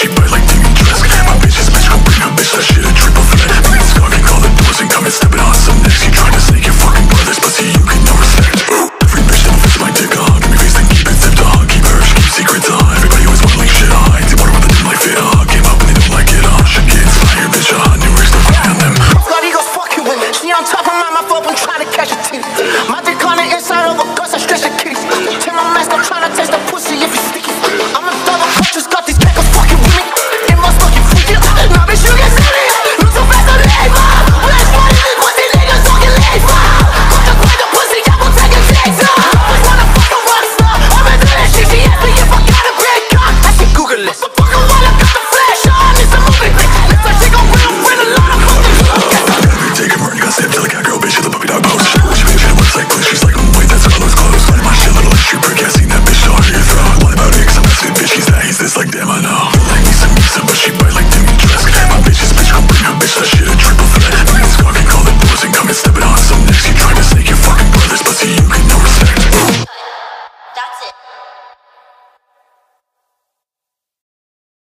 She bite like demon My bitch is bitch, gon' bring bitch That shit a triple threat Bring scarfing all the doors And come and step it tryna snake your fucking brother's pussy You get no respect Every bitch that fits my dick on Give me. Face, then keep it zipped on Keep her, keep secrets on Everybody always want shit on They wonder what they didn't like Came up and they don't like it on Should get inspired, bitch, on New Rick's the on them Bloody goes fucking women She on top of my, my phone Trying to catch a teeth like, damn, I know.